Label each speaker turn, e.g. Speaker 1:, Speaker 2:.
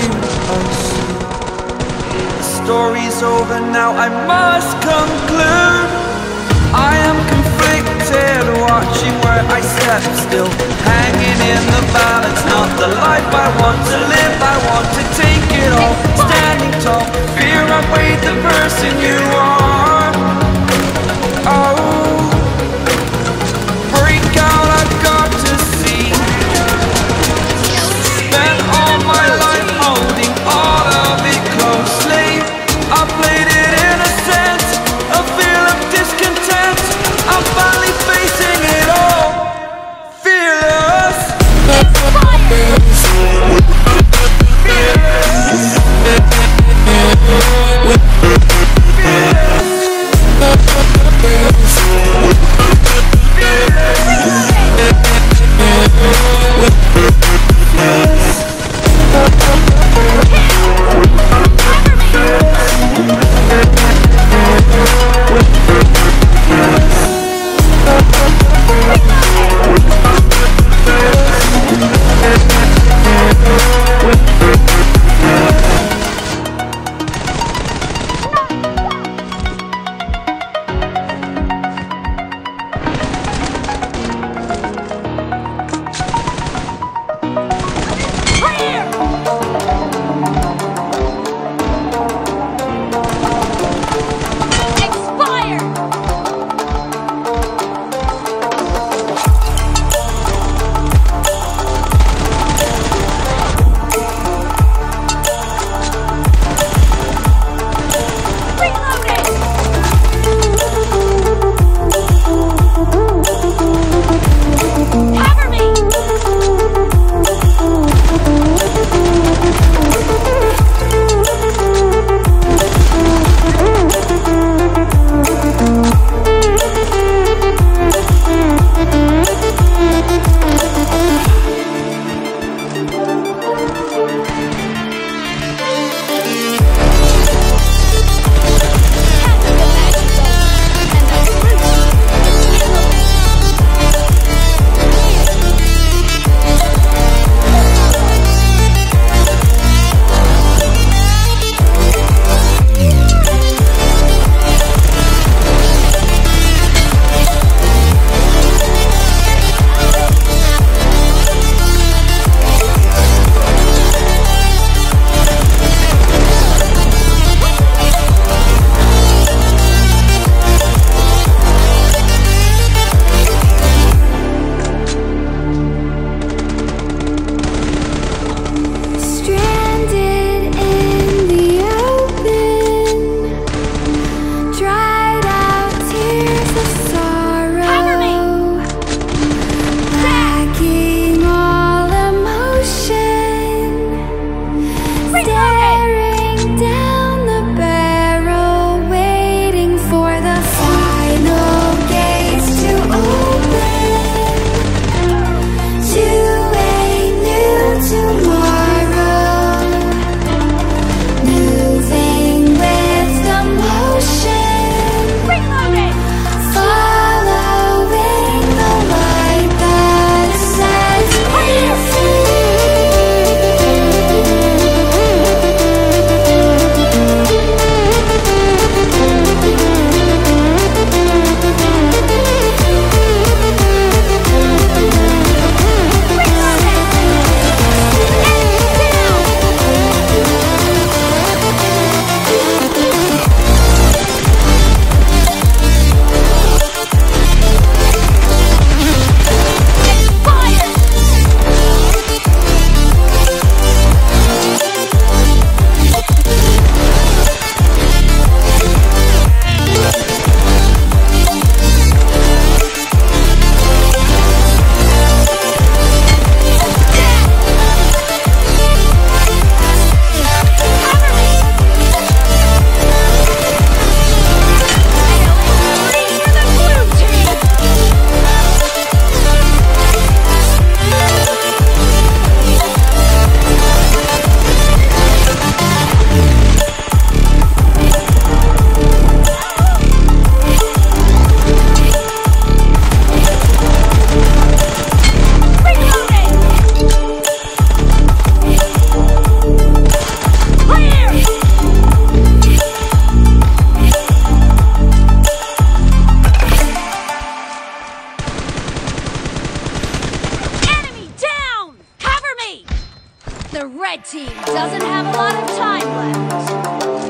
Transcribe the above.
Speaker 1: us. The story's over now, I must conclude. I am conflicted, watching where I step still. Hanging in the balance, not the life I want to live. I want to take it all, standing tall. Fear I the person you The
Speaker 2: red team doesn't have a lot of time left.